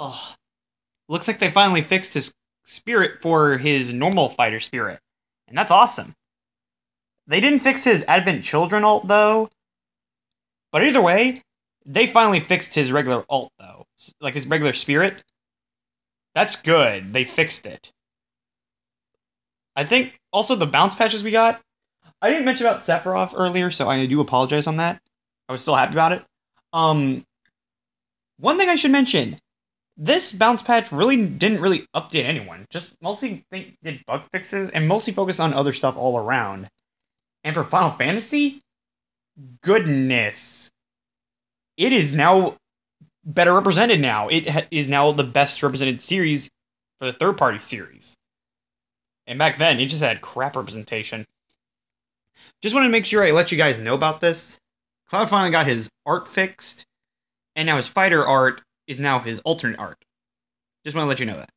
oh, looks like they finally fixed his spirit for his normal fighter spirit, and that's awesome. They didn't fix his Advent Children alt though, but either way, they finally fixed his regular alt though, like his regular spirit. That's good. They fixed it. I think also the balance patches we got. I didn't mention about Sephiroth earlier, so I do apologize on that. I was still happy about it. Um, one thing I should mention: this balance patch really didn't really update anyone. Just mostly think, did bug fixes and mostly focused on other stuff all around. And for Final Fantasy, goodness, it is now better represented. Now it ha- is now the best represented series for the third party series. And back then, it just had crap representation. Just wanted to make sure I let you guys know about this. Cloud finally got his art fixed, and now his fighter art is now his alternate art. Just want to let you know that.